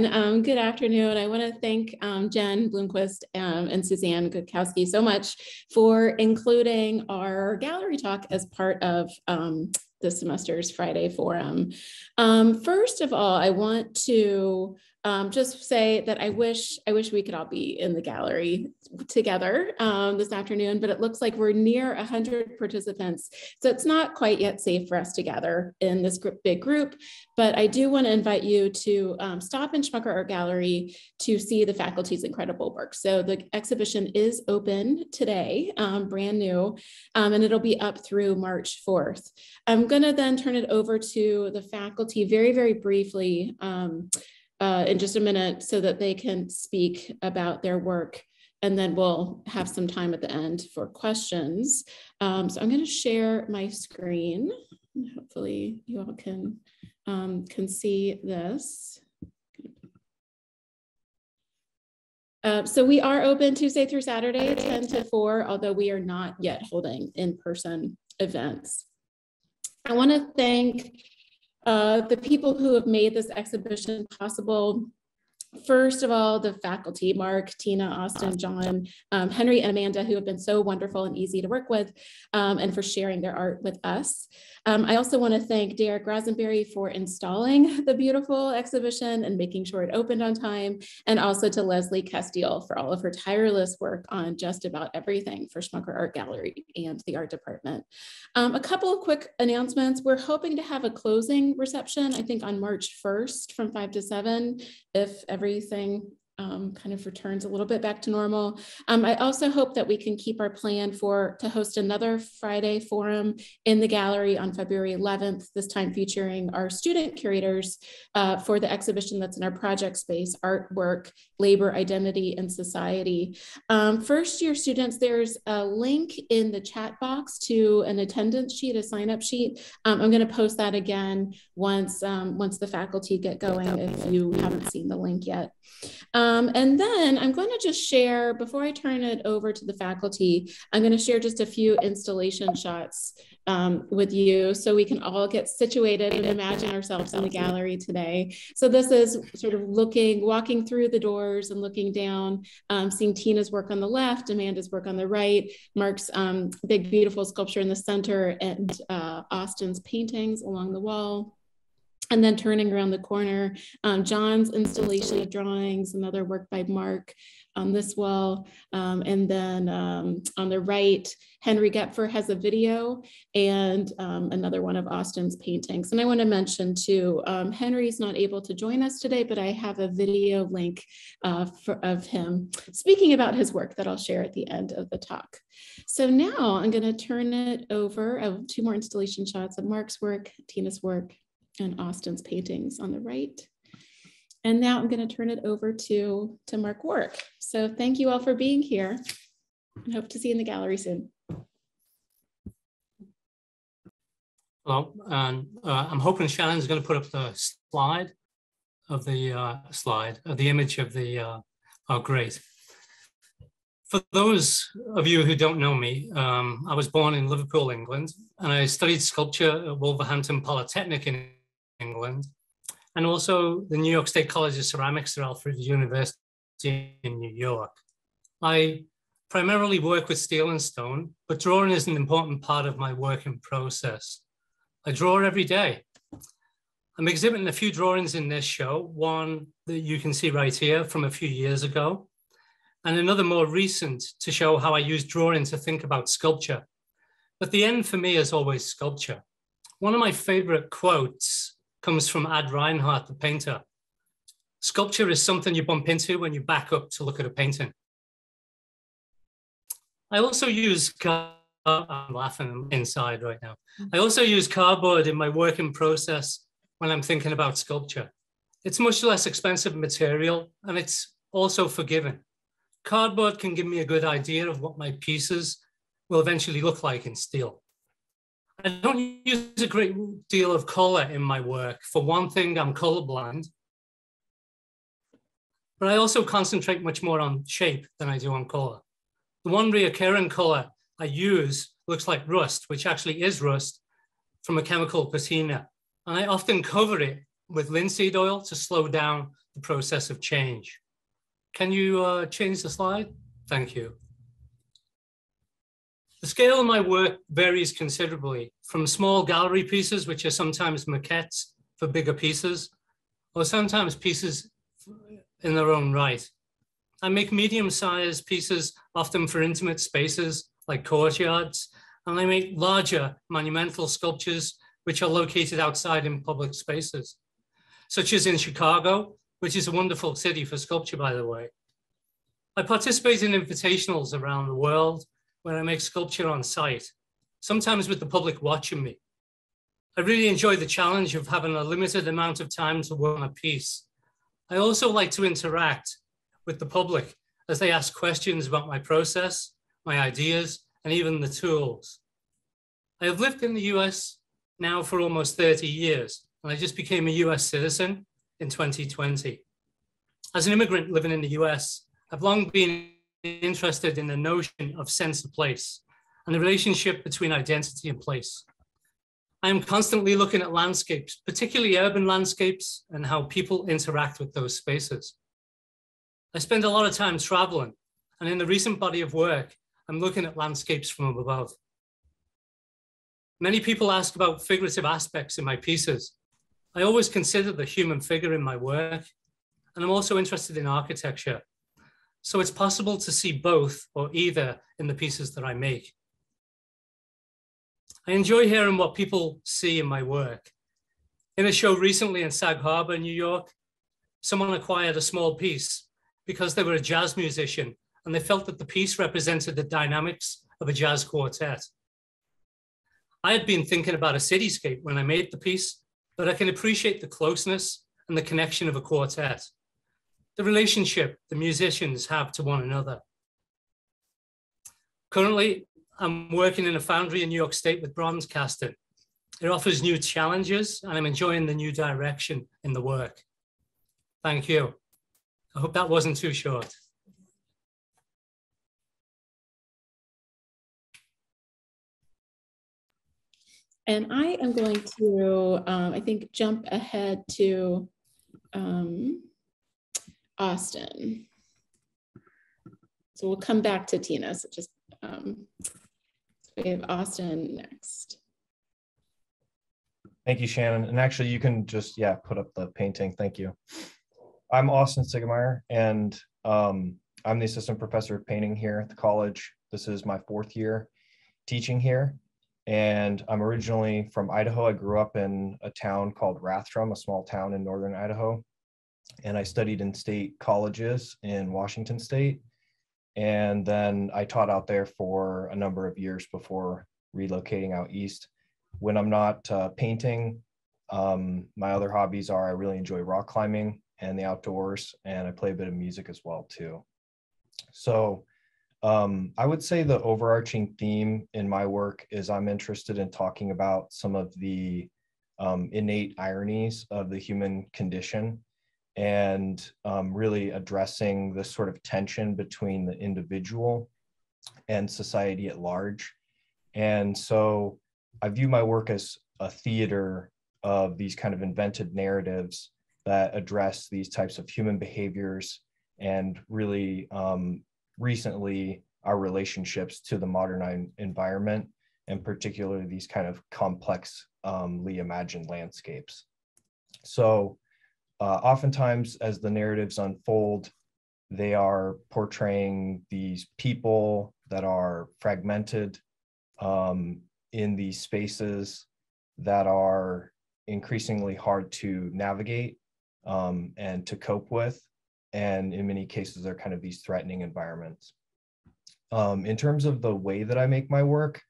Um, good afternoon. I want to thank um, Jen Bloomquist um, and Suzanne Gutkowski so much for including our gallery talk as part of um, this semester's Friday Forum. Um, first of all, I want to um, just say that I wish I wish we could all be in the gallery together um, this afternoon, but it looks like we're near 100 participants. So it's not quite yet safe for us to gather in this group, big group, but I do want to invite you to um, stop in Schmucker Art Gallery to see the faculty's incredible work. So the exhibition is open today, um, brand new, um, and it'll be up through March 4th. I'm going to then turn it over to the faculty very, very briefly um, uh, in just a minute so that they can speak about their work. And then we'll have some time at the end for questions. Um, so I'm going to share my screen. Hopefully you all can, um, can see this. Uh, so we are open Tuesday through Saturday, 10 to 4, although we are not yet holding in-person events. I want to thank uh, the people who have made this exhibition possible First of all, the faculty, Mark, Tina, Austin, John, um, Henry, and Amanda, who have been so wonderful and easy to work with um, and for sharing their art with us. Um, I also want to thank Derek Rosenberry for installing the beautiful exhibition and making sure it opened on time, and also to Leslie Castile for all of her tireless work on just about everything for Schmucker Art Gallery and the art department. Um, a couple of quick announcements. We're hoping to have a closing reception, I think on March 1st from 5 to 7, if everything um, kind of returns a little bit back to normal. Um, I also hope that we can keep our plan for to host another Friday forum in the gallery on February 11th, this time featuring our student curators uh, for the exhibition that's in our project space, Artwork, Labor, Identity, and Society. Um, first year students, there's a link in the chat box to an attendance sheet, a sign up sheet. Um, I'm gonna post that again once, um, once the faculty get going if you haven't seen the link yet. Um, and then I'm going to just share, before I turn it over to the faculty, I'm going to share just a few installation shots um, with you so we can all get situated and imagine ourselves in the gallery today. So this is sort of looking, walking through the doors and looking down, um, seeing Tina's work on the left, Amanda's work on the right, Mark's um, big, beautiful sculpture in the center, and uh, Austin's paintings along the wall and then turning around the corner, um, John's installation of drawings, another work by Mark on this wall. Um, and then um, on the right, Henry Gepfer has a video and um, another one of Austin's paintings. And I want to mention too, um, Henry's not able to join us today, but I have a video link uh, for, of him speaking about his work that I'll share at the end of the talk. So now I'm going to turn it over. Have two more installation shots of Mark's work, Tina's work, and Austin's paintings on the right. And now I'm going to turn it over to, to Mark Warwick. So thank you all for being here and hope to see you in the gallery soon. And uh, I'm hoping Shannon's going to put up the slide of the uh, slide, of the image of the, uh, oh great. For those of you who don't know me, um, I was born in Liverpool, England, and I studied sculpture at Wolverhampton Polytechnic in England, and also the New York State College of Ceramics at Alfred University in New York. I primarily work with steel and stone, but drawing is an important part of my working process. I draw every day. I'm exhibiting a few drawings in this show, one that you can see right here from a few years ago, and another more recent to show how I use drawing to think about sculpture. But the end for me is always sculpture. One of my favorite quotes comes from Ad Reinhardt, the painter. Sculpture is something you bump into when you back up to look at a painting. I also use, I'm laughing inside right now. Mm-hmm. I also use cardboard in my working process when I'm thinking about sculpture. It's much less expensive material and it's also forgiving. Cardboard can give me a good idea of what my pieces will eventually look like in steel. I don't use a great deal of color in my work. For one thing, I'm colorblind. But I also concentrate much more on shape than I do on color. The one reoccurring color I use looks like rust, which actually is rust from a chemical patina. And I often cover it with linseed oil to slow down the process of change. Can you uh, change the slide? Thank you. The scale of my work varies considerably from small gallery pieces, which are sometimes maquettes for bigger pieces, or sometimes pieces in their own right. I make medium-sized pieces, often for intimate spaces like courtyards, and I make larger monumental sculptures which are located outside in public spaces, such as in Chicago, which is a wonderful city for sculpture, by the way. I participate in invitationals around the world where I make sculpture on site, sometimes with the public watching me. I really enjoy the challenge of having a limited amount of time to work on a piece. I also like to interact with the public as they ask questions about my process, my ideas, and even the tools. I have lived in the US now for almost 30 years, and I just became a US citizen in 2020. As an immigrant living in the US, I've long been interested in the notion of sense of place and the relationship between identity and place. I am constantly looking at landscapes, particularly urban landscapes, and how people interact with those spaces. I spend a lot of time traveling, and in the recent body of work, I'm looking at landscapes from above. Many people ask about figurative aspects in my pieces. I always consider the human figure in my work, and I'm also interested in architecture so it's possible to see both or either in the pieces that I make. I enjoy hearing what people see in my work. In a show recently in Sag Harbor, New York, someone acquired a small piece because they were a jazz musician and they felt that the piece represented the dynamics of a jazz quartet. I had been thinking about a cityscape when I made the piece, but I can appreciate the closeness and the connection of a quartet the relationship the musicians have to one another. Currently, I'm working in a foundry in New York State with bronze casting. It offers new challenges and I'm enjoying the new direction in the work. Thank you. I hope that wasn't too short. And I am going to, um, I think, jump ahead to um, Austin. So we'll come back to Tina. So just um, we have Austin next. Thank you, Shannon. And actually, you can just yeah put up the painting. Thank you. I'm Austin Stiegemeier, and um, I'm the assistant professor of painting here at the college. This is my fourth year teaching here, and I'm originally from Idaho. I grew up in a town called Rathdrum, a small town in northern Idaho, and I studied in state colleges in Washington State. And then I taught out there for a number of years before relocating out east. When I'm not uh, painting, um, my other hobbies are I really enjoy rock climbing and the outdoors, and I play a bit of music as well too. So um, I would say the overarching theme in my work is I'm interested in talking about some of the um, innate ironies of the human condition and um, really addressing the sort of tension between the individual and society at large. And so I view my work as a theater of these kind of invented narratives that address these types of human behaviors and really um, recently our relationships to the modern environment and particularly these kind of complexly um, imagined landscapes. So uh, oftentimes as the narratives unfold, they are portraying these people that are fragmented um, in these spaces that are increasingly hard to navigate um, and to cope with. And in many cases, they're kind of these threatening environments. Um, in terms of the way that I make my work,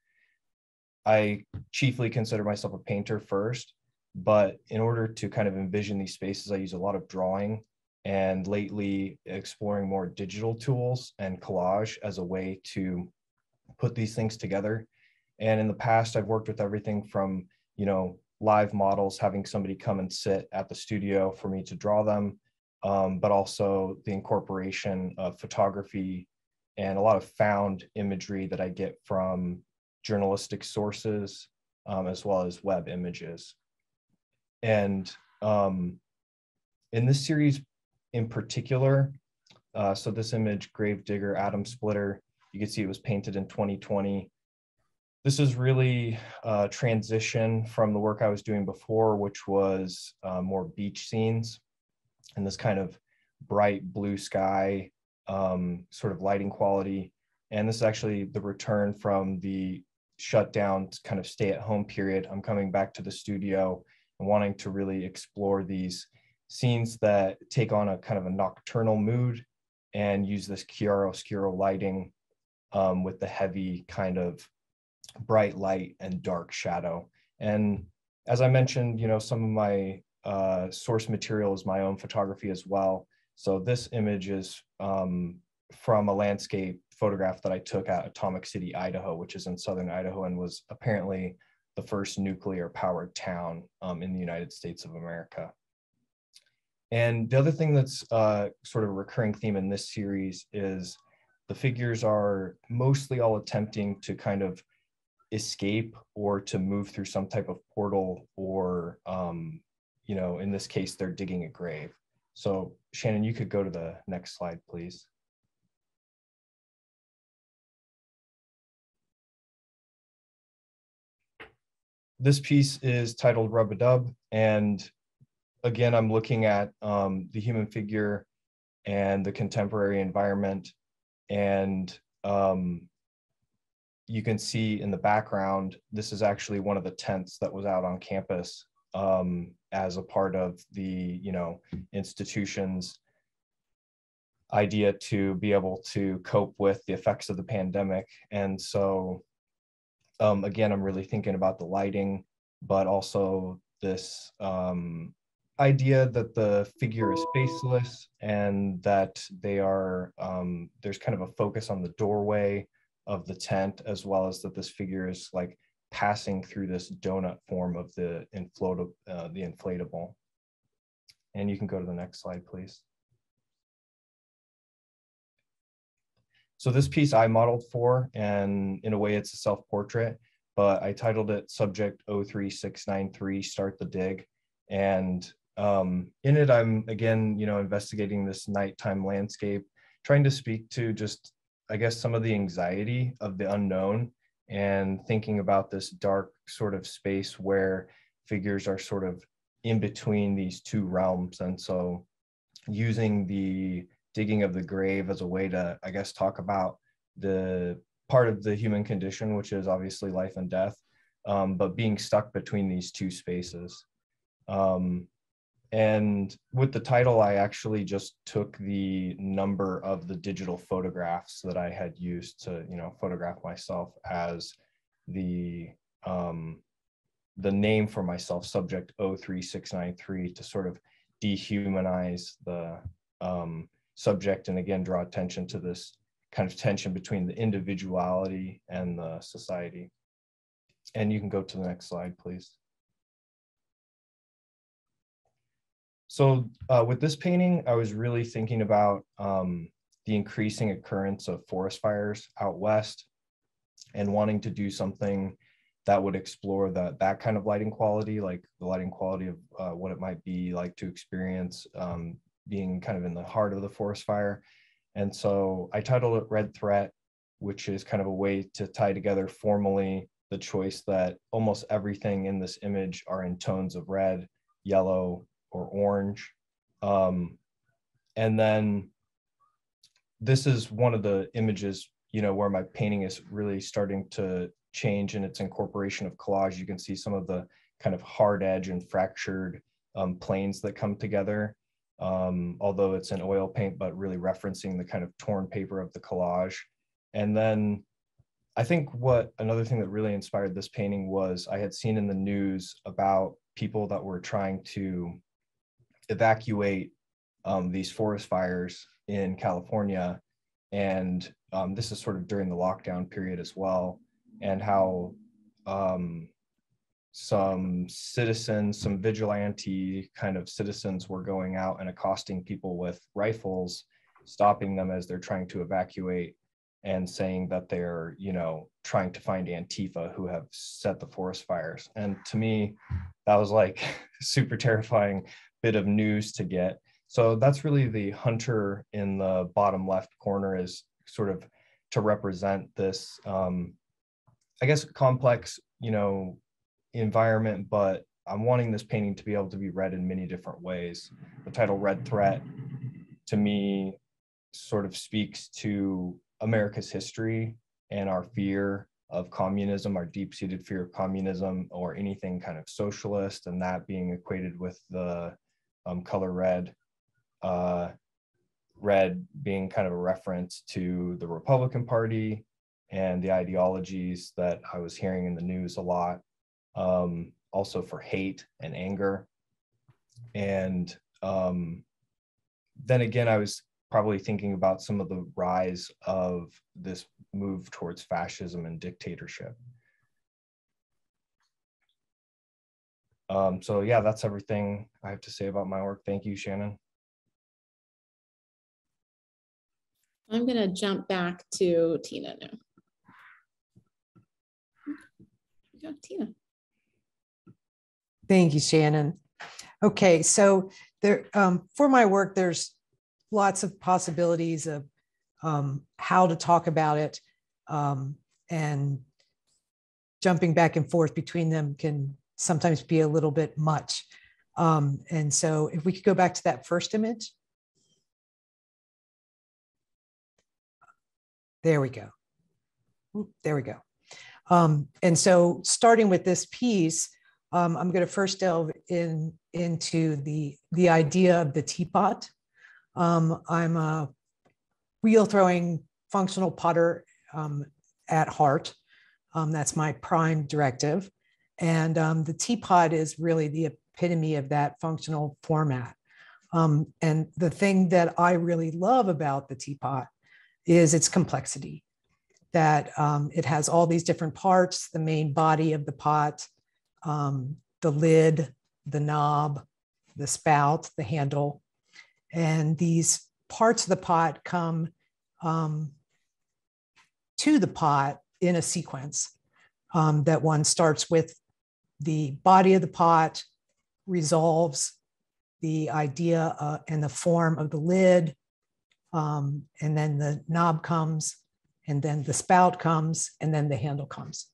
I chiefly consider myself a painter first. But in order to kind of envision these spaces, I use a lot of drawing and lately exploring more digital tools and collage as a way to put these things together. And in the past, I've worked with everything from, you know, live models, having somebody come and sit at the studio for me to draw them, um, but also the incorporation of photography and a lot of found imagery that I get from journalistic sources, um, as well as web images. And um, in this series in particular, uh, so this image, Grave Digger, Atom Splitter, you can see it was painted in 2020. This is really a transition from the work I was doing before, which was uh, more beach scenes and this kind of bright blue sky um, sort of lighting quality. And this is actually the return from the shutdown kind of stay at home period. I'm coming back to the studio and wanting to really explore these scenes that take on a kind of a nocturnal mood and use this chiaroscuro lighting um, with the heavy kind of bright light and dark shadow. And as I mentioned, you know, some of my uh, source material is my own photography as well. So this image is um, from a landscape photograph that I took at Atomic City, Idaho, which is in southern Idaho and was apparently the first nuclear powered town um, in the United States of America. And the other thing that's uh, sort of a recurring theme in this series is the figures are mostly all attempting to kind of escape or to move through some type of portal or, um, you know, in this case, they're digging a grave. So Shannon, you could go to the next slide, please. This piece is titled Rub a Dub, and again, I'm looking at um, the human figure and the contemporary environment, and um, you can see in the background, this is actually one of the tents that was out on campus um, as a part of the you know institutions idea to be able to cope with the effects of the pandemic. And so um, again i'm really thinking about the lighting but also this um, idea that the figure is faceless and that they are um, there's kind of a focus on the doorway of the tent as well as that this figure is like passing through this donut form of the inflatable, uh, the inflatable. And you can go to the next slide, please. So this piece I modeled for, and in a way it's a self-portrait, but I titled it Subject 03693, Start the Dig. And um, in it, I'm again, you know, investigating this nighttime landscape, trying to speak to just, I guess, some of the anxiety of the unknown and thinking about this dark sort of space where figures are sort of in between these two realms. And so using the digging of the grave as a way to, I guess, talk about the part of the human condition, which is obviously life and death, um, but being stuck between these two spaces. Um, and with the title, I actually just took the number of the digital photographs that I had used to, you know, photograph myself as the um, the name for myself, subject 03693, to sort of dehumanize the um, subject and again draw attention to this kind of tension between the individuality and the society. And you can go to the next slide, please. So uh, with this painting, I was really thinking about um, the increasing occurrence of forest fires out west and wanting to do something that would explore that that kind of lighting quality, like the lighting quality of uh, what it might be like to experience um, being kind of in the heart of the forest fire. And so I titled it Red Threat, which is kind of a way to tie together formally the choice that almost everything in this image are in tones of red, yellow, or orange. Um, and then this is one of the images, you know, where my painting is really starting to change in its incorporation of collage. You can see some of the kind of hard edge and fractured um, planes that come together. Um, although it's an oil paint, but really referencing the kind of torn paper of the collage. And then I think what another thing that really inspired this painting was I had seen in the news about people that were trying to evacuate um, these forest fires in California. And um, this is sort of during the lockdown period as well, and how um, some citizens, some vigilante kind of citizens were going out and accosting people with rifles, stopping them as they're trying to evacuate. and saying that they're, you know, trying to find Antifa who have set the forest fires. And to me, that was like super terrifying bit of news to get. So that's really the hunter in the bottom left corner is sort of to represent this, um, I guess, complex, you know, environment, but I'm wanting this painting to be able to be read in many different ways. The title Red Threat to me sort of speaks to America's history and our fear of communism, our deep seated fear of communism or anything kind of socialist, and that being equated with the um, color red. Uh, red being kind of a reference to the Republican Party and the ideologies that I was hearing in the news a lot. Um, also for hate and anger. And um, then again, I was probably thinking about some of the rise of this move towards fascism and dictatorship. Um, so yeah, that's everything I have to say about my work. Thank you, Shannon. I'm going to jump back to Tina now. Go, Tina. Thank you, Shannon. Okay, so there um, for my work, there's lots of possibilities of um, how to talk about it, um, and jumping back and forth between them can sometimes be a little bit much. Um, and so, if we could go back to that first image. There we go. There we go. Um, and so, starting with this piece, um, I'm going to first delve in into the the idea of the teapot. Um, I'm a wheel throwing functional potter um, at heart. Um, that's my prime directive, and um, the teapot is really the epitome of that functional format. Um, and the thing that I really love about the teapot is its complexity. That it has all these different parts, the main body of the pot, um, the lid, the knob, the spout, the handle. And these parts of the pot come um, to the pot in a sequence um, that one starts with the body of the pot, resolves the idea uh, and the form of the lid, um, and then the knob comes, and then the spout comes, and then the handle comes.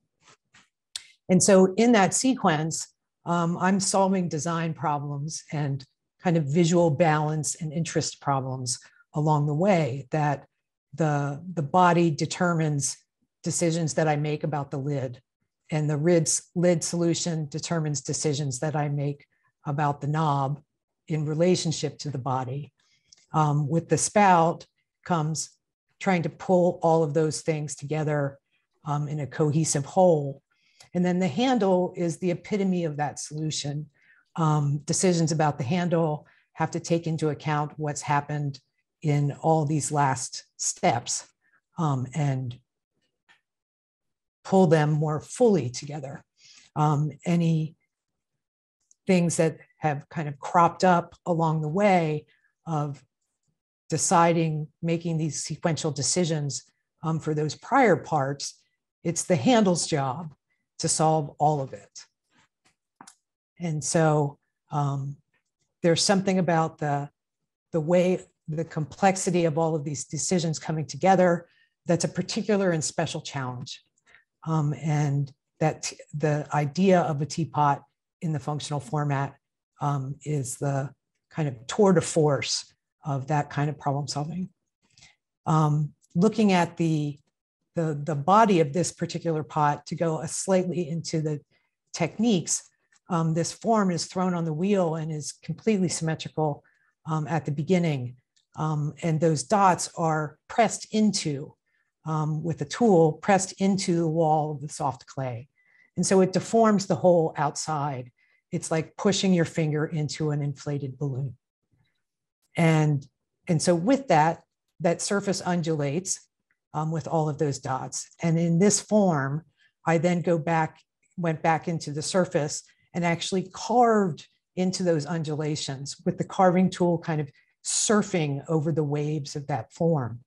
And so in that sequence, um, I'm solving design problems and kind of visual balance and interest problems along the way that the, the body determines decisions that I make about the lid. And the lid, lid solution determines decisions that I make about the knob in relationship to the body. Um, with the spout comes trying to pull all of those things together um, in a cohesive whole and then the handle is the epitome of that solution. Um, decisions about the handle have to take into account what's happened in all these last steps um, and pull them more fully together. Um, any things that have kind of cropped up along the way of deciding, making these sequential decisions um, for those prior parts, it's the handle's job to solve all of it. And so um, there's something about the, the way, the complexity of all of these decisions coming together that's a particular and special challenge. Um, and that the idea of a teapot in the functional format um, is the kind of tour de force of that kind of problem solving. Um, looking at the the, the body of this particular pot to go slightly into the techniques, um, this form is thrown on the wheel and is completely symmetrical um, at the beginning. Um, and those dots are pressed into, um, with a tool, pressed into the wall of the soft clay. And so it deforms the whole outside. It's like pushing your finger into an inflated balloon. And, and so with that, that surface undulates um, with all of those dots. And in this form, I then go back, went back into the surface and actually carved into those undulations with the carving tool kind of surfing over the waves of that form.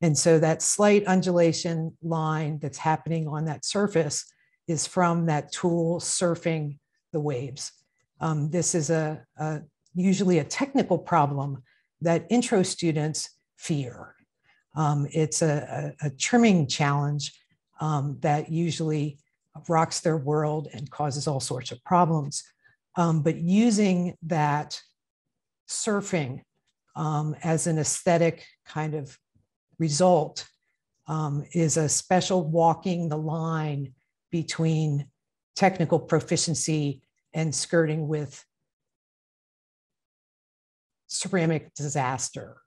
And so that slight undulation line that's happening on that surface is from that tool surfing the waves. Um, this is a, a, usually a technical problem that intro students fear. Um, it's a, a, a, trimming challenge um, that usually rocks their world and causes all sorts of problems. Um, but using that surfing um, as an aesthetic kind of result um, is a special walking the line between technical proficiency and skirting with ceramic disaster.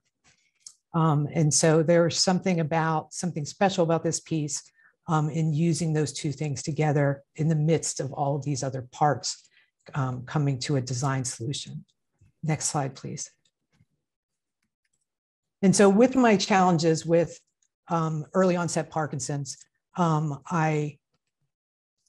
Um, and so there's something about something special about this piece um, in using those two things together in the midst of all of these other parts um, coming to a design solution. Next slide, please. And so with my challenges with um, early onset Parkinson's, um, I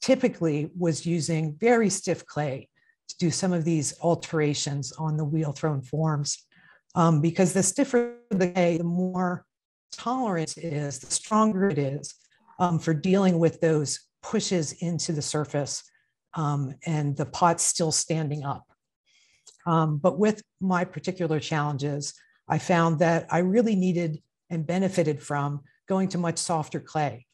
typically was using very stiff clay to do some of these alterations on the wheel thrown forms. Um, because the stiffer the clay, the more tolerant it is, the stronger it is um, for dealing with those pushes into the surface um, and the pot's still standing up. Um, but with my particular challenges, I found that I really needed and benefited from going to much softer clay.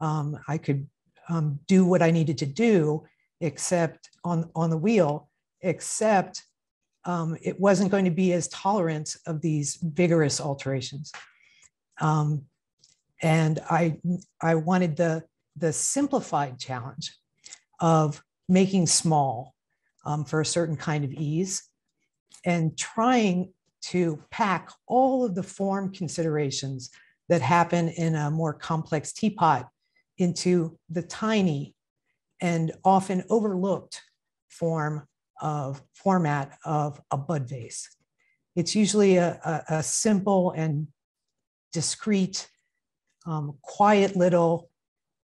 Um, I could um, do what I needed to do, except on, on the wheel, except um, it wasn't going to be as tolerant of these vigorous alterations. Um, and I, I wanted the, the simplified challenge of making small um, for a certain kind of ease and trying to pack all of the form considerations that happen in a more complex teapot into the tiny and often overlooked form of format of a bud vase. It's usually a, a, a simple and discreet, um, quiet little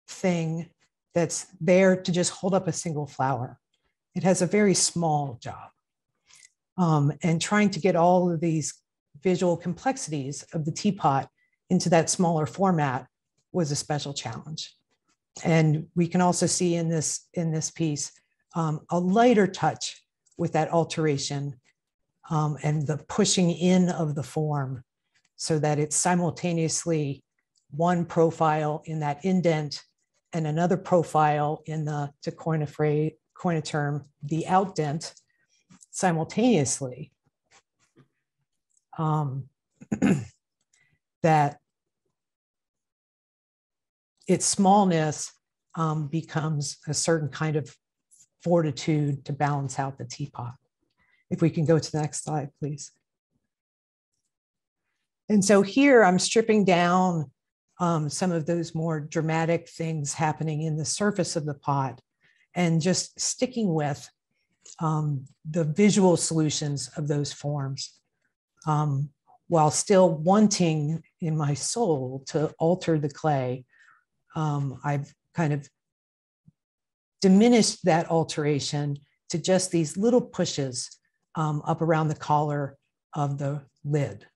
thing that's there to just hold up a single flower. It has a very small job. Um, and trying to get all of these visual complexities of the teapot into that smaller format was a special challenge. And we can also see in this, in this piece um, a lighter touch with that alteration um, and the pushing in of the form so that it's simultaneously one profile in that indent and another profile in the, to coin a phrase, coin a term, the outdent simultaneously. Um, that its smallness um, becomes a certain kind of fortitude to balance out the teapot. If we can go to the next slide, please. And so here I'm stripping down um, some of those more dramatic things happening in the surface of the pot and just sticking with um, the visual solutions of those forms um, while still wanting in my soul to alter the clay um, I've kind of diminished that alteration to just these little pushes um, up around the collar of the lid.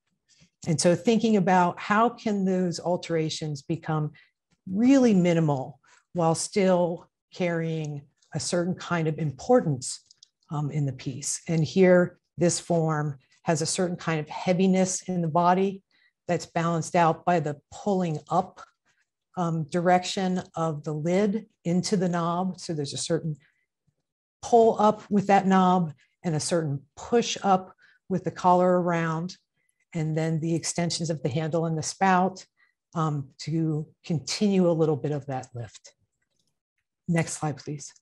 And so thinking about how can those alterations become really minimal while still carrying a certain kind of importance um, in the piece. And here, this form has a certain kind of heaviness in the body that's balanced out by the pulling up um, direction of the lid into the knob. So there's a certain pull up with that knob and a certain push up with the collar around, and then the extensions of the handle and the spout um, to continue a little bit of that lift. Next slide, please.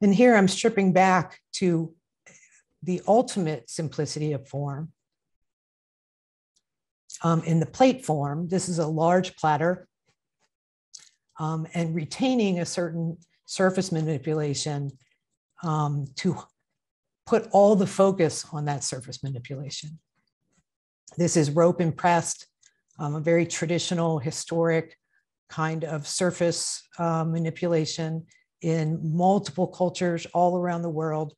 And here I'm stripping back to the ultimate simplicity of form um, in the plate form. This is a large platter um, and retaining a certain surface manipulation um, to put all the focus on that surface manipulation. This is rope impressed, um, a very traditional, historic kind of surface uh, manipulation in multiple cultures all around the world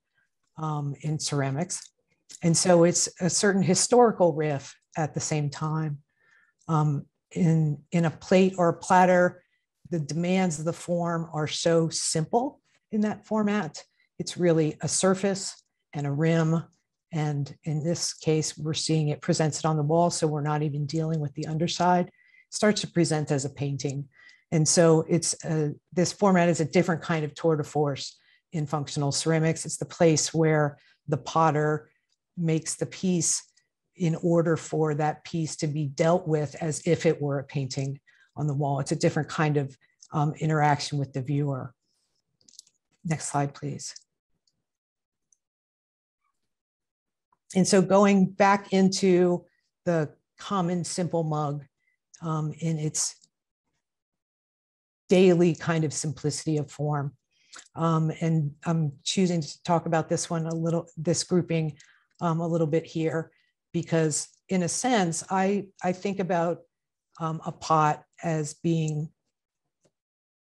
um, in ceramics. And so it's a certain historical riff at the same time. Um, in, in a plate or a platter, the demands of the form are so simple in that format. It's really a surface and a rim. And in this case, we're seeing it presents it on the wall. So we're not even dealing with the underside. It starts to present as a painting. And so it's a, this format is a different kind of tour de force in functional ceramics. It's the place where the potter makes the piece in order for that piece to be dealt with as if it were a painting on the wall. It's a different kind of um, interaction with the viewer. Next slide, please. And so going back into the common simple mug um, in its daily kind of simplicity of form. Um, and I'm choosing to talk about this one a little, this grouping um, a little bit here because in a sense, I, I think about um, a pot as being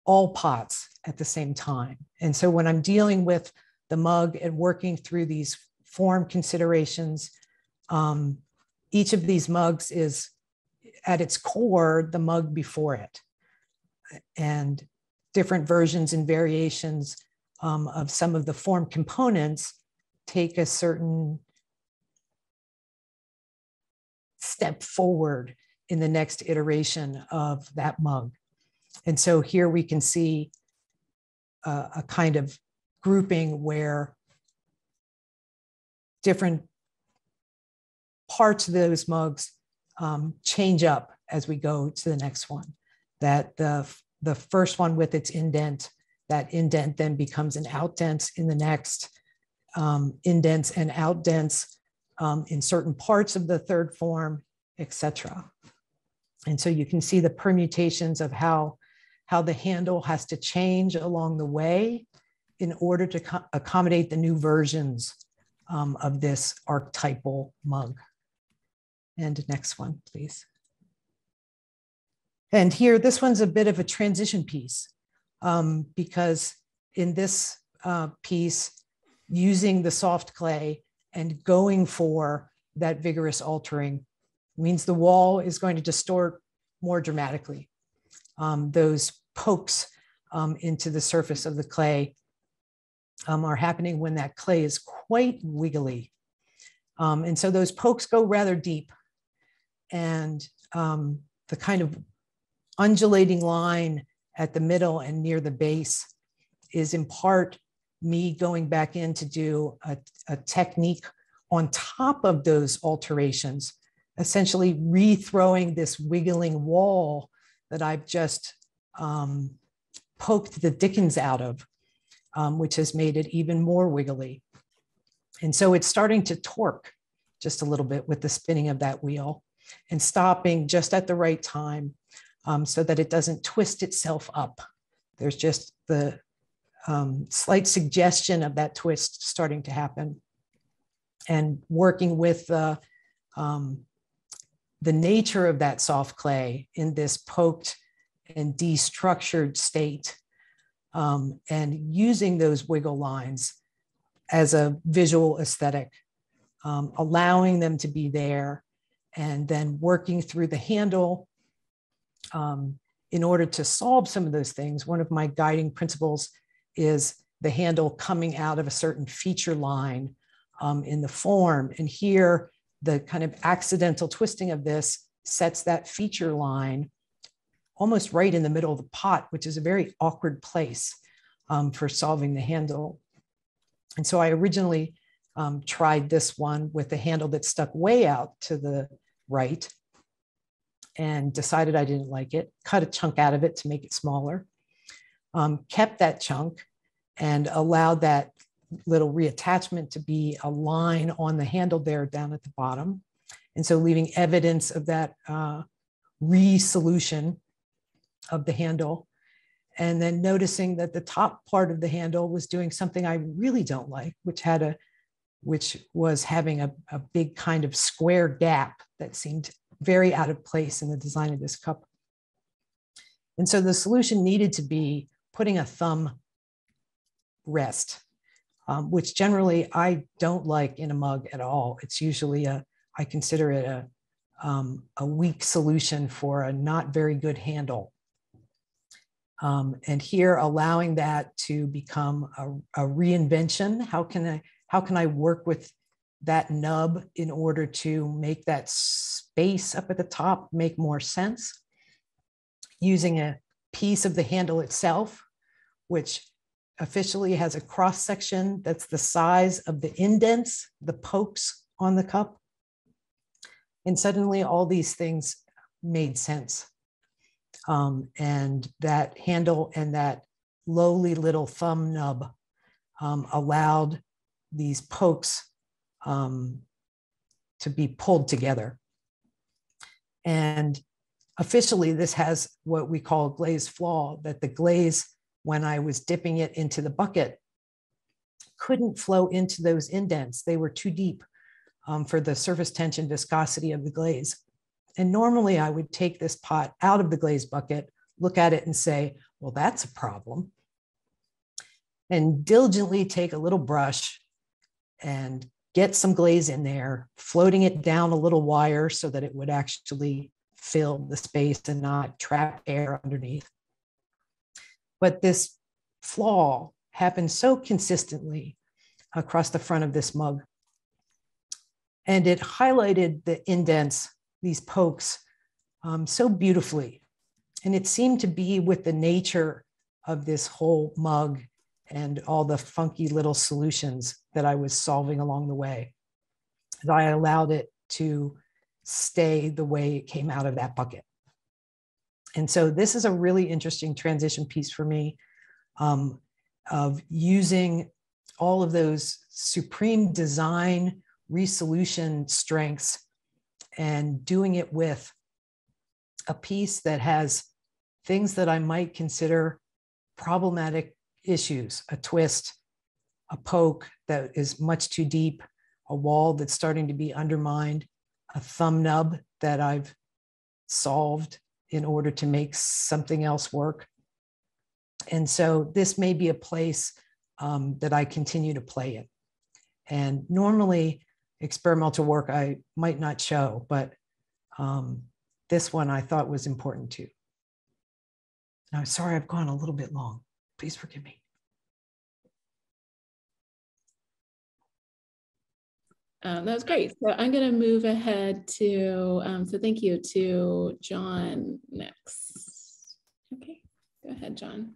all pots at the same time. And so when I'm dealing with the mug and working through these form considerations, um, each of these mugs is at its core the mug before it. And different versions and variations um, of some of the form components take a certain step forward in the next iteration of that mug. And so here we can see a, a kind of grouping where different parts of those mugs um, change up as we go to the next one. That the, the first one with its indent, that indent then becomes an outdent in the next, um, indents and outdents um, in certain parts of the third form, etc. And so you can see the permutations of how, how the handle has to change along the way in order to accommodate the new versions um, of this archetypal mug. And next one, please. And here, this one's a bit of a transition piece um, because in this uh, piece, using the soft clay and going for that vigorous altering means the wall is going to distort more dramatically. Um, those pokes um, into the surface of the clay um, are happening when that clay is quite wiggly. Um, and so those pokes go rather deep. And um, the kind of undulating line at the middle and near the base is in part me going back in to do a, a technique on top of those alterations, essentially rethrowing this wiggling wall that I've just um, poked the Dickens out of, um, which has made it even more wiggly. And so it's starting to torque just a little bit with the spinning of that wheel and stopping just at the right time um, so that it doesn't twist itself up. There's just the um, slight suggestion of that twist starting to happen. And working with the, um, the nature of that soft clay in this poked and destructured state um, and using those wiggle lines as a visual aesthetic, um, allowing them to be there and then working through the handle um, in order to solve some of those things, one of my guiding principles is the handle coming out of a certain feature line um, in the form. And here, the kind of accidental twisting of this sets that feature line almost right in the middle of the pot, which is a very awkward place um, for solving the handle. And so I originally um, tried this one with the handle that stuck way out to the right and decided I didn't like it, cut a chunk out of it to make it smaller, um, kept that chunk and allowed that little reattachment to be a line on the handle there down at the bottom. And so leaving evidence of that uh, re-solution of the handle. And then noticing that the top part of the handle was doing something I really don't like, which had a, which was having a, a big kind of square gap that seemed very out of place in the design of this cup. And so the solution needed to be putting a thumb rest, um, which generally I don't like in a mug at all. It's usually a, I consider it a, um, a weak solution for a not very good handle. Um, and here allowing that to become a, a, reinvention. How can I, how can I work with that nub in order to make that space up at the top make more sense? Using a piece of the handle itself, which officially has a cross section that's the size of the indents, the pokes on the cup. And suddenly all these things made sense. Um, and that handle and that lowly little thumb nub um, allowed these pokes um, to be pulled together. And officially, this has what we call glaze flaw, that the glaze, when I was dipping it into the bucket, couldn't flow into those indents. They were too deep um, for the surface tension viscosity of the glaze. And normally I would take this pot out of the glaze bucket, look at it and say, well, that's a problem. And diligently take a little brush and get some glaze in there, floating it down a little wire so that it would actually fill the space and not trap air underneath. But this flaw happened so consistently across the front of this mug. And it highlighted the indents, these pokes, um, so beautifully. And it seemed to be with the nature of this whole mug and all the funky little solutions that I was solving along the way. I allowed it to stay the way it came out of that bucket. And so this is a really interesting transition piece for me um, of using all of those supreme design resolution strengths and doing it with a piece that has things that I might consider problematic issues a twist, a poke that is much too deep, a wall that's starting to be undermined, a thumb nub that I've solved in order to make something else work. And so this may be a place um, that I continue to play in. And normally, experimental work I might not show, but um, this one I thought was important too. Now, sorry I've gone a little bit long. Please forgive me. Um, that was great. So I'm going to move ahead to, um, so thank you to John next. Okay, go ahead, John.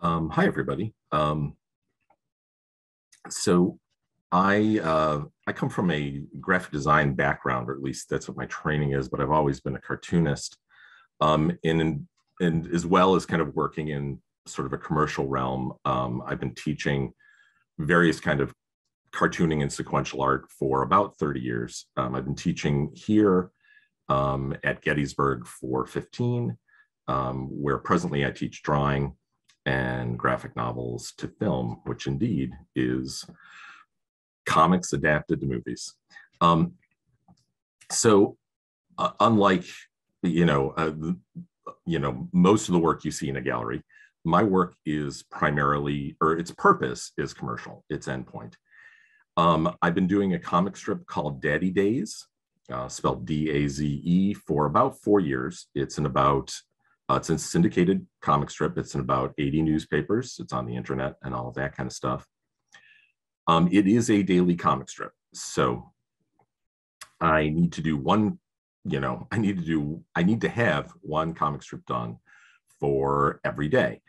Um, hi, everybody. Um, so I uh, I come from a graphic design background, or at least that's what my training is. But I've always been a cartoonist, um, and and as well as kind of working in sort of a commercial realm. Um, I've been teaching various kind of cartooning and sequential art for about 30 years. Um, I've been teaching here um, at Gettysburg for 15, um, where presently I teach drawing and graphic novels to film, which indeed is comics adapted to movies. Um, so, uh, unlike you know, uh, you know, most of the work you see in a gallery, my work is primarily, or its purpose is commercial. Its endpoint. Um, I've been doing a comic strip called Daddy Daze, uh, spelled D-A-Z-E, for about four years. It's in about uh, it's a syndicated comic strip. It's in about 80 newspapers. It's on the internet and all of that kind of stuff. Um, it is a daily comic strip. So I need to do one, you know, I need to do, I need to have one comic strip done for every day.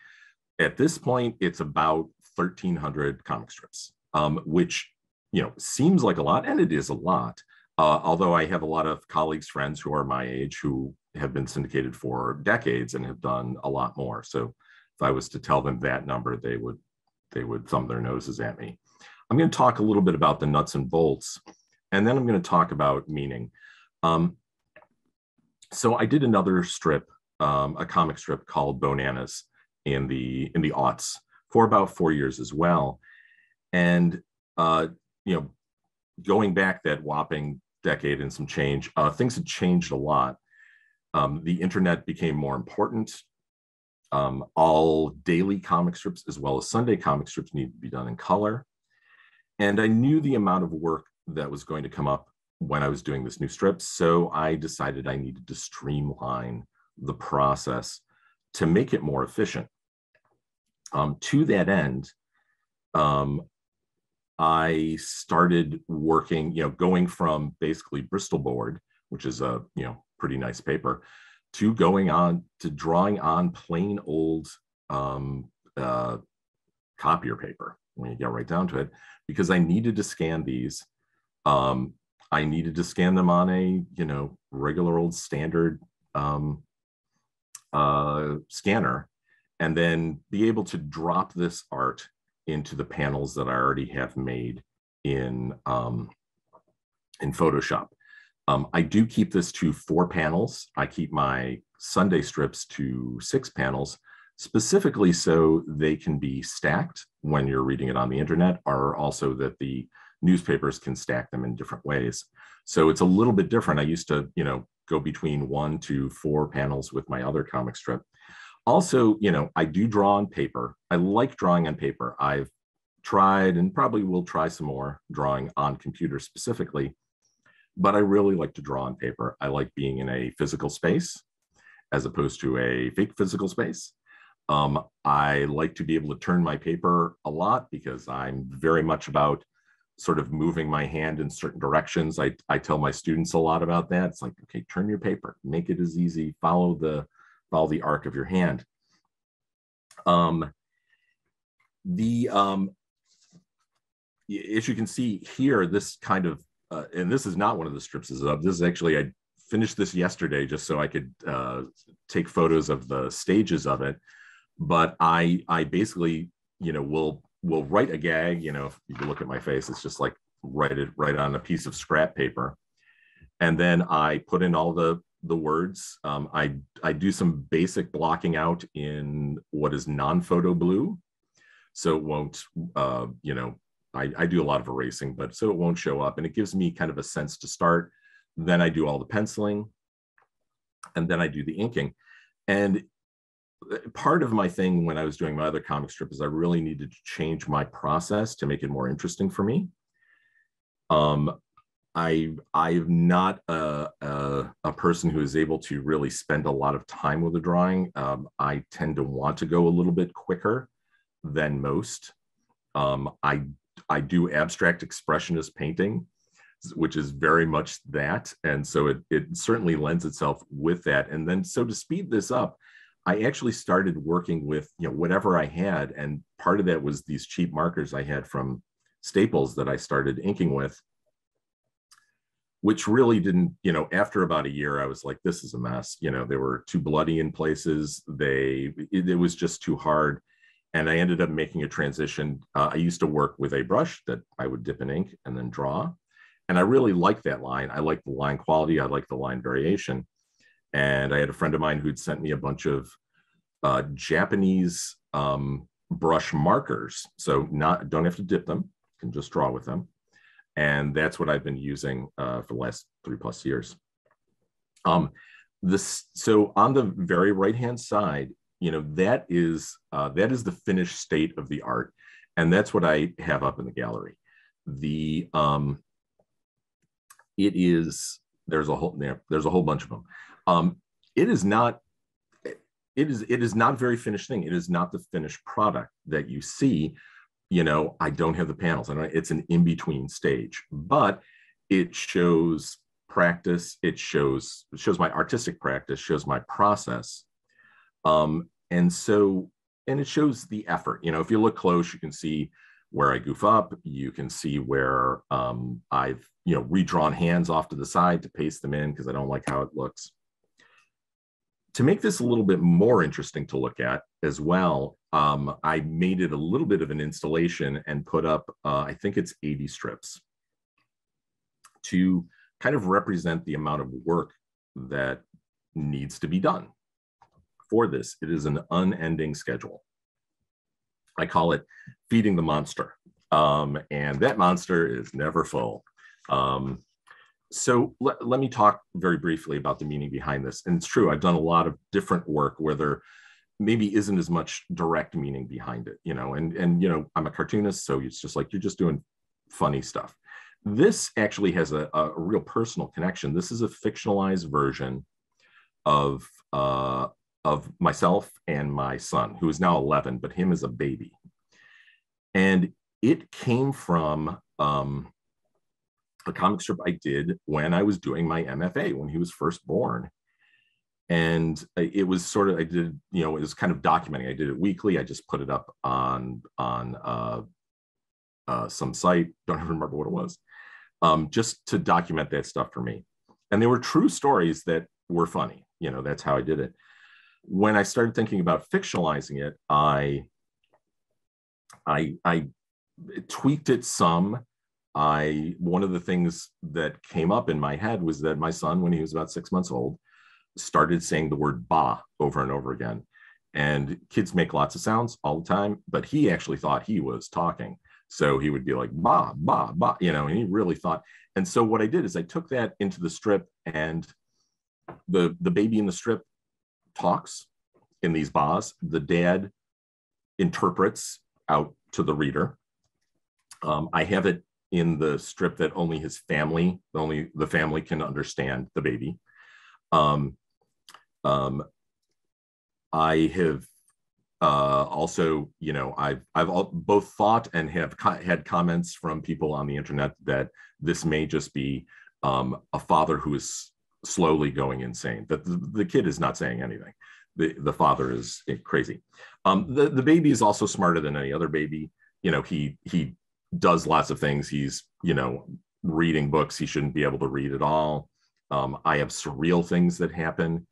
At this point, it's about 1,300 comic strips, um, which, you know, seems like a lot, and it is a lot. Uh, although I have a lot of colleagues, friends who are my age who have been syndicated for decades and have done a lot more. So if I was to tell them that number, they would they would thumb their noses at me. I'm going to talk a little bit about the nuts and bolts, and then I'm going to talk about meaning. Um, so I did another strip, um, a comic strip called Bo Nanas in the in the aughts for about four years as well, and uh, you know, going back that whopping decade and some change, uh, things had changed a lot. Um, the internet became more important. Um, all daily comic strips as well as Sunday comic strips need to be done in color. And I knew the amount of work that was going to come up when I was doing this new strip. So I decided I needed to streamline the process to make it more efficient. Um, to that end, um, I started working, you know, going from basically Bristol board, which is a, you know, pretty nice paper, to going on to drawing on plain old um, uh, copier paper when you get right down to it, because I needed to scan these. Um, I needed to scan them on a, you know, regular old standard um, uh, scanner and then be able to drop this art into the panels that I already have made in, um, in Photoshop. Um, I do keep this to four panels. I keep my Sunday strips to six panels, specifically so they can be stacked when you're reading it on the internet, or also that the newspapers can stack them in different ways. So it's a little bit different. I used to, you know, go between one to four panels with my other comic strip. Also, you know, I do draw on paper. I like drawing on paper. I've tried and probably will try some more drawing on computer specifically, but I really like to draw on paper. I like being in a physical space as opposed to a fake physical space. Um, I like to be able to turn my paper a lot because I'm very much about sort of moving my hand in certain directions. I, I tell my students a lot about that. It's like, okay, turn your paper, make it as easy, follow the, follow the arc of your hand. Um, the, um, as you can see here, this kind of, uh, and this is not one of the strips is up. This is actually, I finished this yesterday just so I could uh, take photos of the stages of it. But I, I basically, you know, will will write a gag. You know, if you look at my face, it's just like write it right on a piece of scrap paper, and then I put in all the the words. Um, I I do some basic blocking out in what is non-photo blue, so it won't. Uh, you know, I, I do a lot of erasing, but so it won't show up, and it gives me kind of a sense to start. Then I do all the penciling, and then I do the inking, and part of my thing when I was doing my other comic strip is I really needed to change my process to make it more interesting for me. Um, I I'm not a, a, a, person who is able to really spend a lot of time with a drawing. Um, I tend to want to go a little bit quicker than most. Um, I I do abstract expressionist painting, which is very much that, and so it it certainly lends itself with that. And then so to speed this up, I actually started working with you know whatever I had, and part of that was these cheap markers I had from Staples that I started inking with, which really didn't you know after about a year I was like this is a mess. You know they were too bloody in places. They it, it was just too hard, and I ended up making a transition. Uh, I used to work with a brush that I would dip in ink and then draw, and I really liked that line. I liked the line quality. I liked the line variation and I had a friend of mine who'd sent me a bunch of uh, Japanese um, brush markers. So not don't have to dip them, can just draw with them. And that's what I've been using uh, for the last three plus years. Um, this so on the very right hand side, you know that is uh, that is the finished state of the art, and that's what I have up in the gallery. The um, it is there's a whole there's a whole bunch of them. Um, it is not it is it is not very finished thing. It is not the finished product that you see. You know, I don't have the panels. I don't, it's an in between stage, but it shows practice. It shows it shows my artistic practice. Shows my process, um, and so and it shows the effort. You know, if you look close, you can see where I goof up. You can see where um, I've you know redrawn hands off to the side to paste them in because I don't like how it looks to make this a little bit more interesting to look at as well, um, I made it a little bit of an installation and put up, uh, I think it's 80 strips to kind of represent the amount of work that needs to be done. For this, it is an unending schedule. I call it feeding the monster. Um, and that monster is never full. Um, so let, let me talk very briefly about the meaning behind this. And it's true, I've done a lot of different work where there maybe isn't as much direct meaning behind it, you know, and, and, you know, I'm a cartoonist, so it's just like, you're just doing funny stuff. this actually has a, a real personal connection. This is a fictionalized version of uh, of myself and my son, who is now 11, but him as a baby. And it came from um, a comic strip I did when I was doing my MFA, when he was first born. And it was sort of, I did, you know, it was kind of documenting. I did it weekly. I just put it up on, on uh, uh, some site. Don't even remember what it was. Um, just to document that stuff for me. And they were true stories that were funny. You know, that's how I did it. When I started thinking about fictionalizing it, I I, I tweaked it some. I one of the things that came up in my head was that my son, when he was about six months old, started saying the word "ba" over and over again. And kids make lots of sounds all the time, but he actually thought he was talking. So he would be like "ba ba ba," you know, and he really thought. And so what I did is I took that into the strip, and the the baby in the strip talks in these bas. The dad interprets out to the reader. Um, I have it in the strip that only his family, only the family can understand the baby. Um, um, I have uh, also, you know, I've I've all, both thought and have co- had comments from people on the internet that this may just be um, a father who is slowly going insane. That the, the kid is not saying anything the, the father is crazy. Um, the, the baby is also smarter than any other baby. You know, he he does lots of things. He's, you know, reading books he shouldn't be able to read at all. Um, I have surreal things that happen.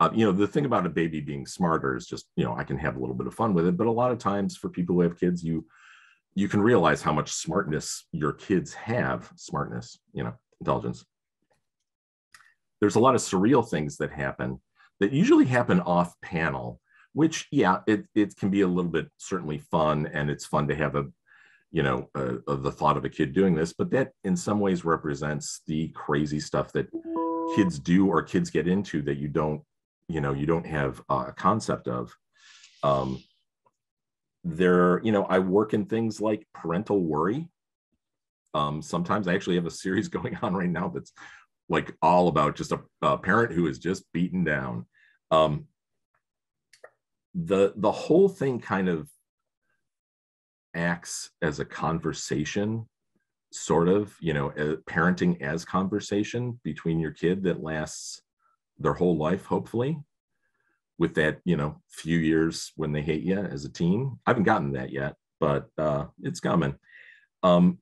Uh, you know, the thing about a baby being smarter is just, you know, I can have a little bit of fun with it. But a lot of times for people who have kids, you you can realize how much smartness your kids have, smartness, you know, intelligence. There's a lot of surreal things that happen that usually happen off panel, which, yeah, it, it can be a little bit certainly fun and it's fun to have a, you know, of the thought of a kid doing this, but that in some ways represents the crazy stuff that kids do or kids get into that you don't, you know, you don't have a concept of. Um, there, you know, I work in things like parental worry. Um, sometimes I actually have a series going on right now that's like all about just a, a parent who is just beaten down. Um, the the whole thing kind of acts as a conversation sort of you know parenting as conversation between your kid that lasts their whole life hopefully with that you know few years when they hate you as a teen. I haven't gotten that yet but uh, it's coming. Um,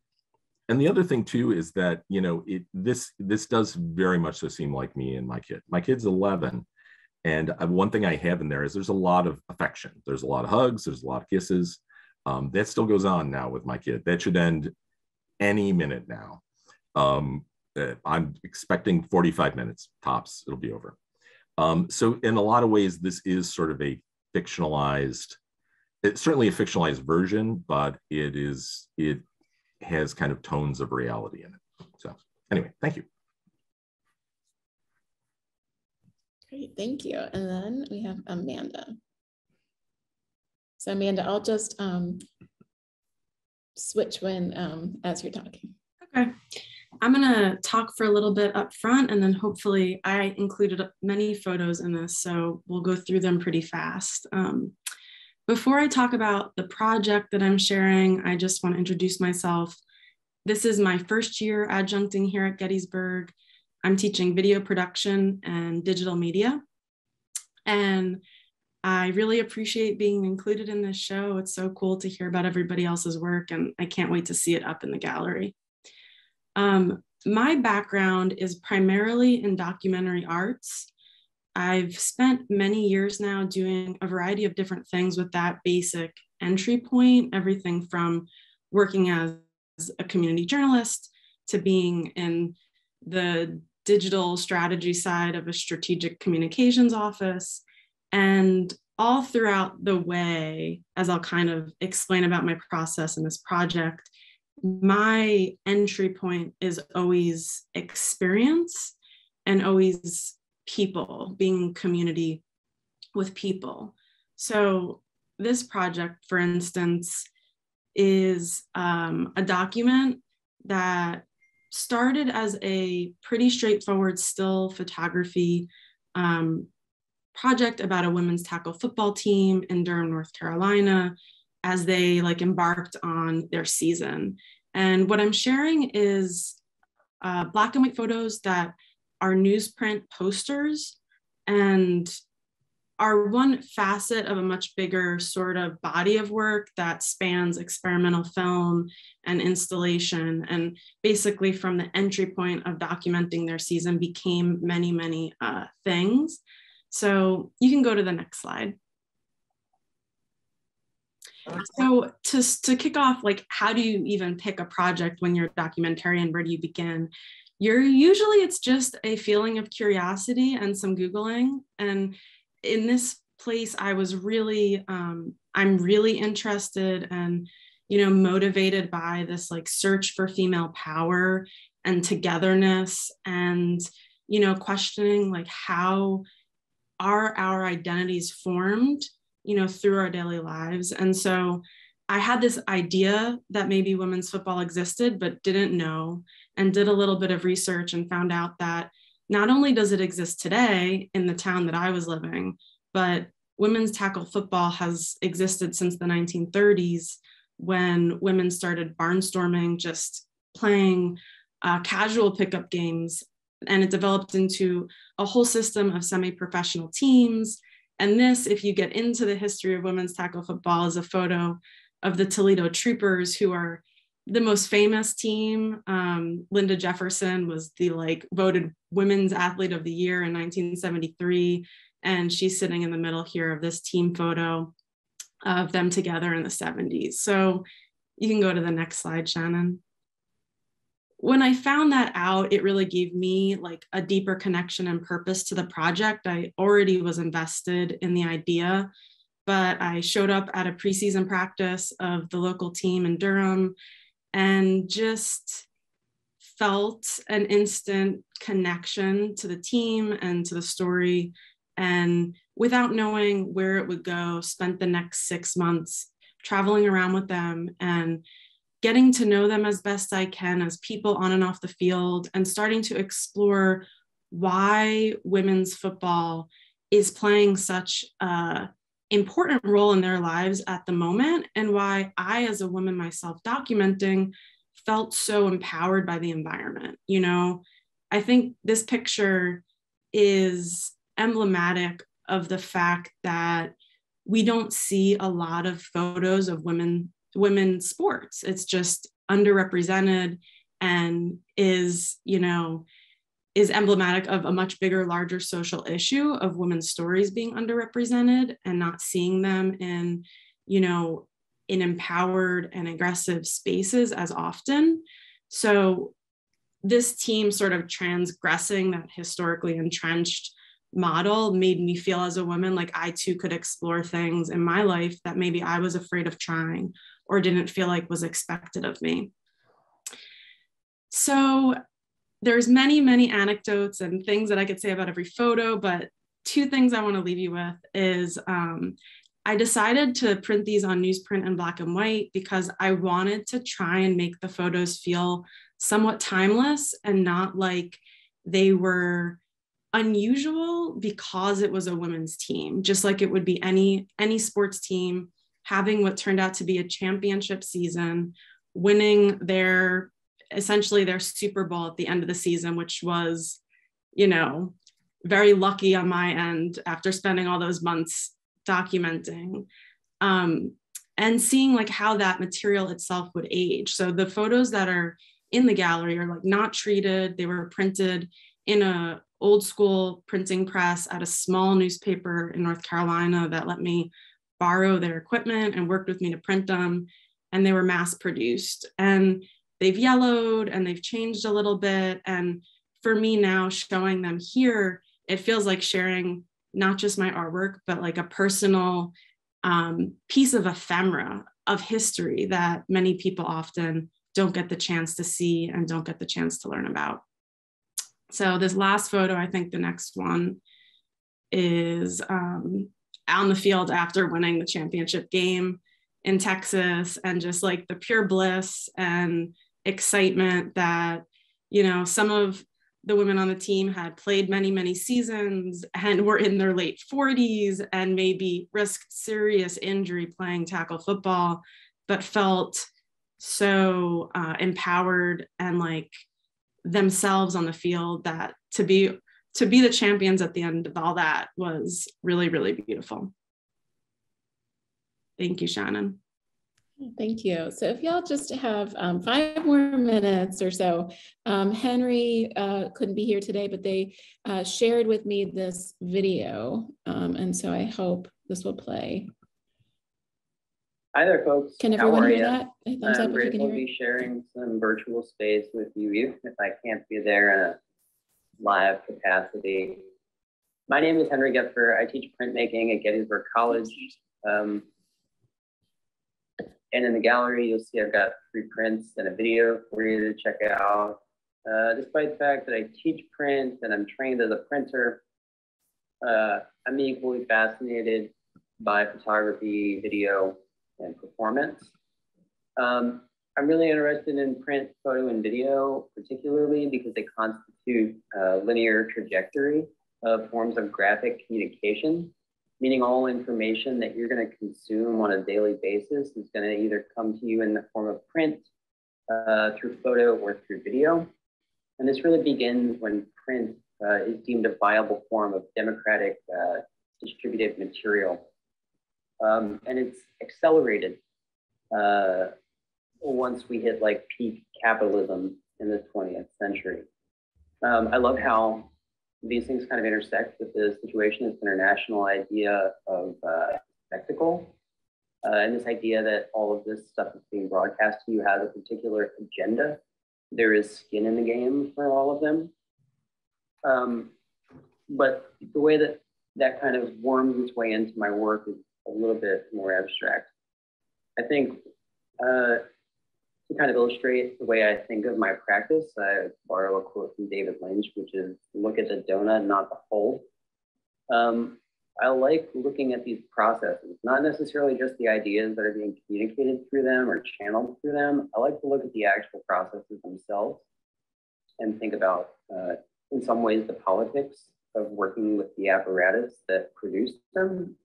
and the other thing too is that you know it this this does very much so seem like me and my kid. My kid's 11 and one thing i have in there is there's a lot of affection. There's a lot of hugs there's a lot of kisses um, that still goes on now with my kid that should end any minute now um, uh, i'm expecting 45 minutes tops it'll be over um, so in a lot of ways this is sort of a fictionalized it's certainly a fictionalized version but it is it has kind of tones of reality in it. So anyway, thank you. Great, thank you. And then we have Amanda. So Amanda, I'll just um, switch when um, as you're talking. Okay. I'm going to talk for a little bit up front and then hopefully I included many photos in this, so we'll go through them pretty fast. Um, before I talk about the project that I'm sharing, I just want to introduce myself. This is my first year adjuncting here at Gettysburg. I'm teaching video production and digital media. And I really appreciate being included in this show. It's so cool to hear about everybody else's work, and I can't wait to see it up in the gallery. Um, my background is primarily in documentary arts. I've spent many years now doing a variety of different things with that basic entry point, everything from working as a community journalist to being in the digital strategy side of a strategic communications office. And all throughout the way, as I'll kind of explain about my process in this project, my entry point is always experience and always people, being community with people. So, this project, for instance, is um, a document that started as a pretty straightforward still photography um, project about a women's tackle football team in Durham, North Carolina, as they like embarked on their season. And what I'm sharing is uh, black and white photos that are newsprint posters and are one facet of a much bigger sort of body of work that spans experimental film and installation and basically from the entry point of documenting their season became many many uh, things so you can go to the next slide. So to, to kick off like how do you even pick a project when you're a documentarian? Where do you begin? You're usually it's just a feeling of curiosity and some googling. And in this place i was really um, i'm really interested and you know motivated by this like search for female power and togetherness and you know questioning like how are our identities formed you know through our daily lives? And so i had this idea that maybe women's football existed but didn't know and did a little bit of research and found out that not only does it exist today in the town that i was living but women's tackle football has existed since the 1930s when women started barnstorming just playing uh, casual pickup games and it developed into a whole system of semi-professional teams and this, if you get into the history of women's tackle football, is a photo of the Toledo Troopers, who are the most famous team. Um, Linda Jefferson was the like voted women's athlete of the year in 1973. And she's sitting in the middle here of this team photo of them together in the 70s. So you can go to the next slide, Shannon when I found that out, it really gave me like a deeper connection and purpose to the project. I already was invested in the idea, but I showed up at a preseason practice of the local team in Durham and just felt an instant connection to the team and to the story. And without knowing where it would go, spent the next six months traveling around with them and getting to know them as best I can as people on and off the field, and starting to explore why women's football is playing such a important role in their lives at the moment, and why I, as a woman myself documenting, felt so empowered by the environment. You know, I think this picture is emblematic of the fact that we don't see a lot of photos of women women's sports. It's just underrepresented and is, you know, is emblematic of a much bigger, larger social issue of women's stories being underrepresented and not seeing them in, you know, in empowered and aggressive spaces as often. So this team sort of transgressing that historically entrenched model made me feel as a woman like I too could explore things in my life that maybe I was afraid of trying or didn't feel like was expected of me. So there's many, many anecdotes and things that I could say about every photo, but two things I want to leave you with is um, I decided to print these on newsprint and black and white because I wanted to try and make the photos feel somewhat timeless and not like they were unusual because it was a women's team just like it would be any any sports team having what turned out to be a championship season, winning their essentially their Super Bowl at the end of the season, which was, you know, very lucky on my end after spending all those months documenting. Um, and seeing like how that material itself would age. So the photos that are in the gallery are like not treated. They were printed in a old school printing press at a small newspaper in North Carolina that let me borrow their equipment and worked with me to print them. And they were mass produced. And they've yellowed and they've changed a little bit. And for me now, showing them here, it feels like sharing not just my artwork, but like a personal um, piece of ephemera of history that many people often don't get the chance to see and don't get the chance to learn about. So this last photo, I think the next one is um, on the field after winning the championship game in Texas and just like the pure bliss and excitement that you know, some of the women on the team had played many, many seasons and were in their late 40s and maybe risked serious injury playing tackle football, but felt so uh, empowered and like themselves on the field that to be to be the champions at the end of all that was really really beautiful thank you shannon Thank you. So if y'all just have um, five more minutes or so, um, Henry uh, couldn't be here today, but they uh, shared with me this video. Um, and so I hope this will play. Hi there, folks. Can everyone hear you? that? A thumbs I'm grateful to be sharing some virtual space with you, even if I can't be there in a live capacity. My name is Henry Gepfer. I teach printmaking at Gettysburg College. Um, and in the gallery, you'll see I've got three prints and a video for you to check out. Uh, despite the fact that I teach print and I'm trained as a printer, uh, I'm equally fascinated by photography, video, and performance. Um, I'm really interested in print, photo, and video, particularly because they constitute a linear trajectory of forms of graphic communication meaning all information that you're going to consume on a daily basis is going to either come to you in the form of print, uh, through photo, or through video. And this really begins when print uh, is deemed a viable form of democratic uh, distributed material. Um, and it's accelerated uh, once we hit like peak capitalism in the 20th century. Um, I love how these things kind of intersect with the Situationist International idea of uh, spectacle. Uh, and this idea that all of this stuff that's being broadcast to you has a particular agenda. There is skin in the game for all of them. Um, but the way that that kind of worms its way into my work is a little bit more abstract. I think uh, to kind of illustrate the way I think of my practice, I borrow a quote from David Lynch, which is look at the donut, not the hole. Um, I like looking at these processes, not necessarily just the ideas that are being communicated through them or channeled through them. I like to look at the actual processes themselves and think about, uh, in some ways, the politics of working with the apparatus that produced them.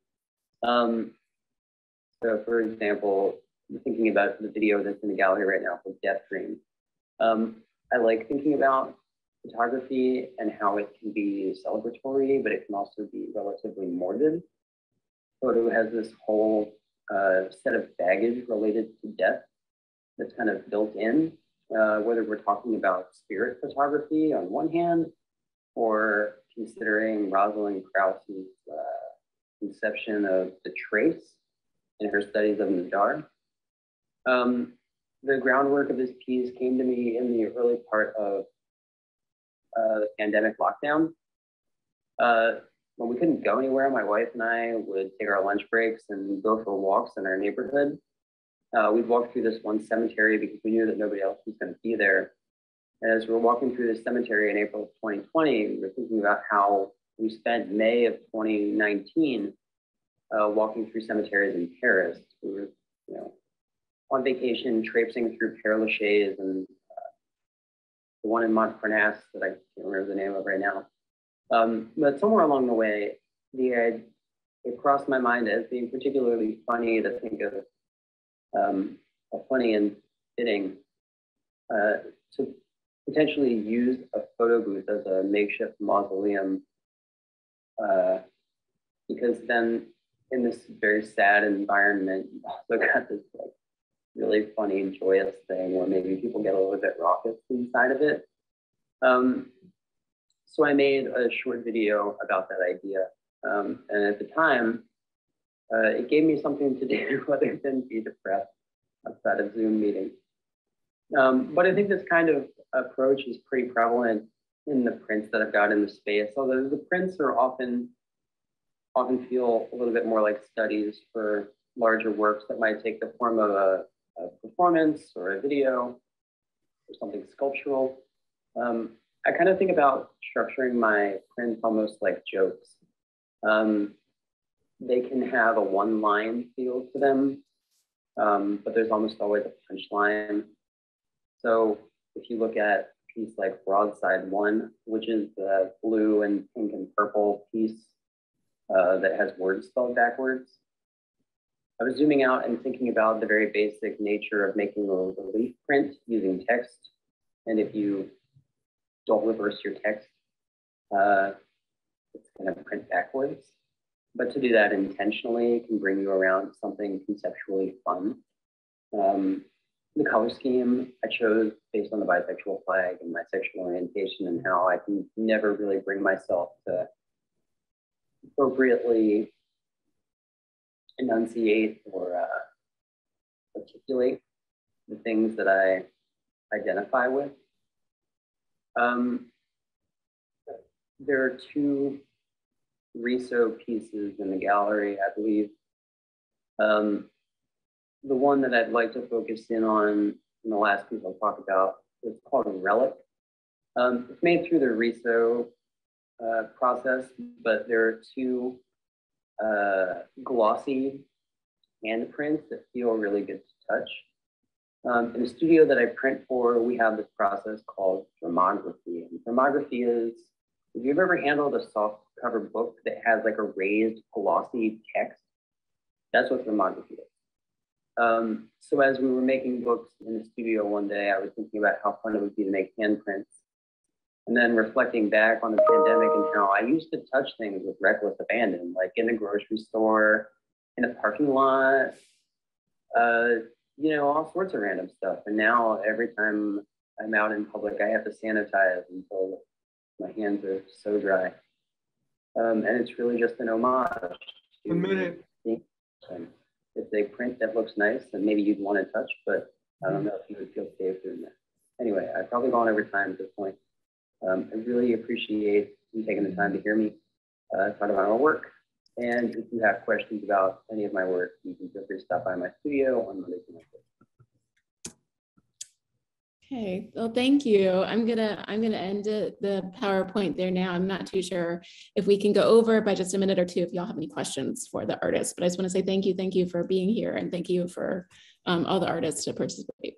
Um, so, for example, thinking about the video that's in the gallery right now for Death Dream. Um, I like thinking about photography and how it can be celebratory, but it can also be relatively morbid. Photo has this whole uh, set of baggage related to death that's kind of built in, uh, whether we're talking about spirit photography on one hand, or considering Rosalind Krauss's uh, conception of the trace in her studies of Nadar. Um, the groundwork of this piece came to me in the early part of uh, the pandemic lockdown. Uh, when we couldn't go anywhere, my wife and I would take our lunch breaks and go for walks in our neighborhood. Uh, we'd walk through this one cemetery because we knew that nobody else was going to be there. And as we were walking through this cemetery in April of 2020, we were thinking about how we spent May of 2019 uh, walking through cemeteries in Paris. We were, you know, on vacation traipsing through Père Lachaise and uh, the one in Montparnasse that I can't remember the name of right now. Um, but somewhere along the way, the uh, it crossed my mind as being particularly funny to think of um, funny and fitting uh, to potentially use a photo booth as a makeshift mausoleum uh, because then in this very sad environment, you also got this like really funny and joyous thing where maybe people get a little bit raucous inside of it. Um, so I made a short video about that idea. Um, and at the time, uh, it gave me something to do other than be depressed outside of Zoom meetings. Um, but I think this kind of approach is pretty prevalent in the prints that I've got in the space, although the prints are often often feel a little bit more like studies for larger works that might take the form of a a performance or a video or something sculptural. Um, I kind of think about structuring my prints almost like jokes. Um, they can have a one line feel to them, um, but there's almost always a punchline. So if you look at a piece like Broadside One, which is the blue and pink and purple piece uh, that has words spelled backwards. I was zooming out and thinking about the very basic nature of making a relief print using text. And if you don't reverse your text, uh, it's going to print backwards. But to do that intentionally can bring you around something conceptually fun. Um, the color scheme I chose based on the bisexual flag and my sexual orientation and how I can never really bring myself to appropriately enunciate or uh, articulate the things that I identify with. Um, there are two Riso pieces in the gallery, I believe. Um, the one that I'd like to focus in on in the last piece I'll talk about is called a relic. Um, it's made through the Riso uh, process, but there are two uh, glossy handprints that feel really good to touch. Um, in the studio that I print for, we have this process called thermography. And thermography is, if you've ever handled a soft cover book that has like a raised glossy text, that's what thermography is. Um, so as we were making books in the studio one day, I was thinking about how fun it would be to make handprints. And then reflecting back on the pandemic and how I used to touch things with reckless abandon, like in the grocery store, in a parking lot, uh, you know, all sorts of random stuff. And now every time I'm out in public, I have to sanitize until my hands are so dry. Um, and it's really just an homage. A minute. It's a print that looks nice and maybe you'd want to touch, but I don't know if you would feel safe doing that. Anyway, I've probably gone over time at this point. Um, I really appreciate you taking the time to hear me uh, talk about my work. And if you have questions about any of my work, you can feel free to stop by my studio on Monday. Okay, well, thank you. I'm gonna I'm gonna end the PowerPoint there now. I'm not too sure if we can go over by just a minute or two if y'all have any questions for the artists, but I just want to say thank you, thank you for being here, and thank you for um, all the artists to participate.